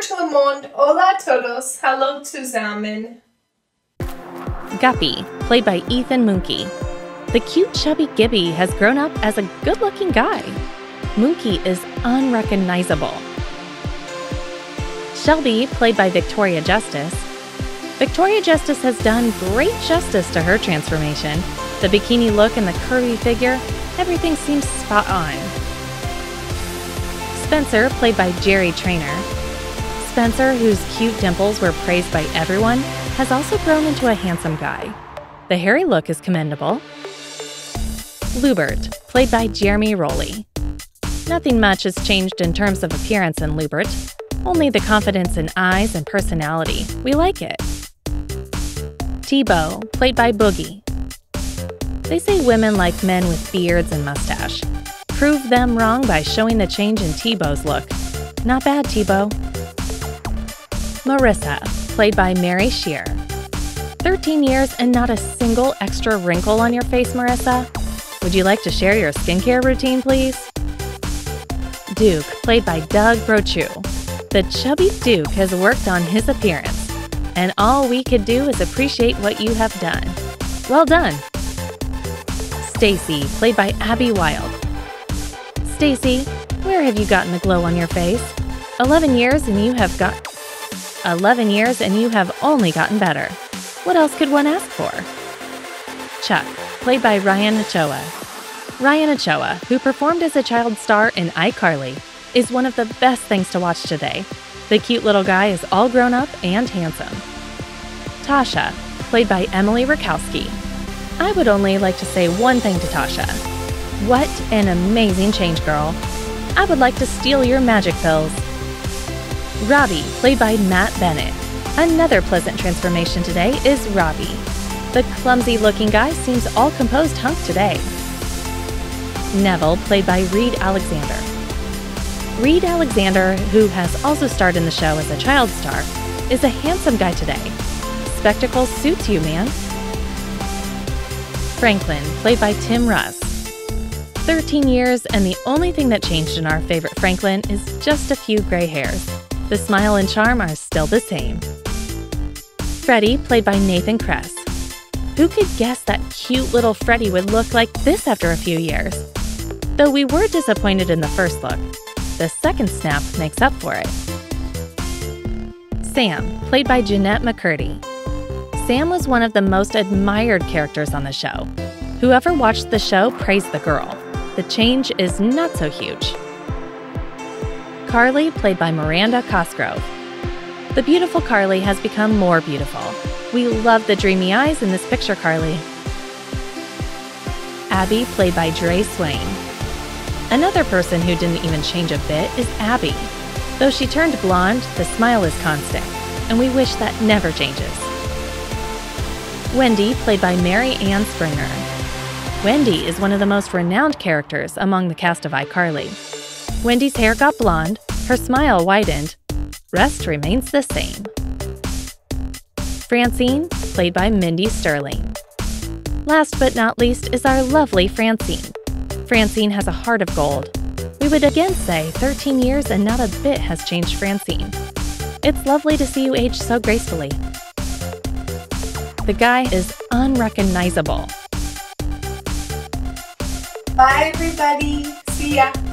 todo mundo. Hola a todos. Hello zusammen. Gibby, played by Ethan Munck. The cute, chubby Gibby has grown up as a good looking guy. Munck is unrecognizable. Shelby, played by Victoria Justice. Victoria Justice has done great justice to her transformation. The bikini look and the curvy figure, everything seems spot on. Spencer, played by Jerry Trainor. Spencer, whose cute dimples were praised by everyone, has also grown into a handsome guy. The hairy look is commendable. Lewbert, played by Jeremy Rowley. Nothing much has changed in terms of appearance in Lewbert, only the confidence in eyes and personality. We like it. T-Bo, played by Boogie. They say women like men with beards and mustache. Prove them wrong by showing the change in T-Bo's look. Not bad, T-Bo. Marissa, played by Mary Scheer. 13 years and not a single extra wrinkle on your face, Marissa? Would you like to share your skincare routine, please? Duke, played by Doug Brochu. The chubby Duke has worked on his appearance, and all we could do is appreciate what you have done. Well done! Stacy, played by Abby Wilde. Stacy, where have you gotten the glow on your face? 11 years and you have got 11 years and you have only gotten better. What else could one ask for? Chuck, played by Ryan Ochoa. Ryan Ochoa, who performed as a child star in iCarly, is one of the best things to watch today. The cute little guy is all grown up and handsome. Tasha, played by Emily Rakowski. I would only like to say one thing to Tasha. What an amazing change, girl. I would like to steal your magic pills. Robbie, played by Matt Bennett. Another pleasant transformation today is Robbie. The clumsy looking guy seems all composed hunk today. Nevel, played by Reed Alexander. Reed Alexander, who has also starred in the show as a child star, is a handsome guy today. Spectacles suits you, man. Franklin, played by Tim Russ. 13 years, and the only thing that changed in our favorite Franklin is just a few gray hairs. The smile and charm are still the same. Freddie, played by Nathan Kress. Who could guess that cute little Freddie would look like this after a few years? Though we were disappointed in the first look, the second snap makes up for it. Sam, played by Jennette McCurdy. Sam was one of the most admired characters on the show. Whoever watched the show praised the girl. The change is not so huge. Carly, played by Miranda Cosgrove. The beautiful Carly has become more beautiful. We love the dreamy eyes in this picture, Carly. Abby, played by Dre Swain. Another person who didn't even change a bit is Abby. Though she turned blonde, the smile is constant, and we wish that never changes. Wendy, played by Mary Ann Springer. Wendy is one of the most renowned characters among the cast of iCarly. Wendy's hair got blonde, her smile widened, rest remains the same. Francine, played by Mindy Sterling. Last but not least is our lovely Francine. Francine has a heart of gold. We would again say 13 years and not a bit has changed Francine. It's lovely to see you age so gracefully. The guy is unrecognizable. Bye, everybody. See ya.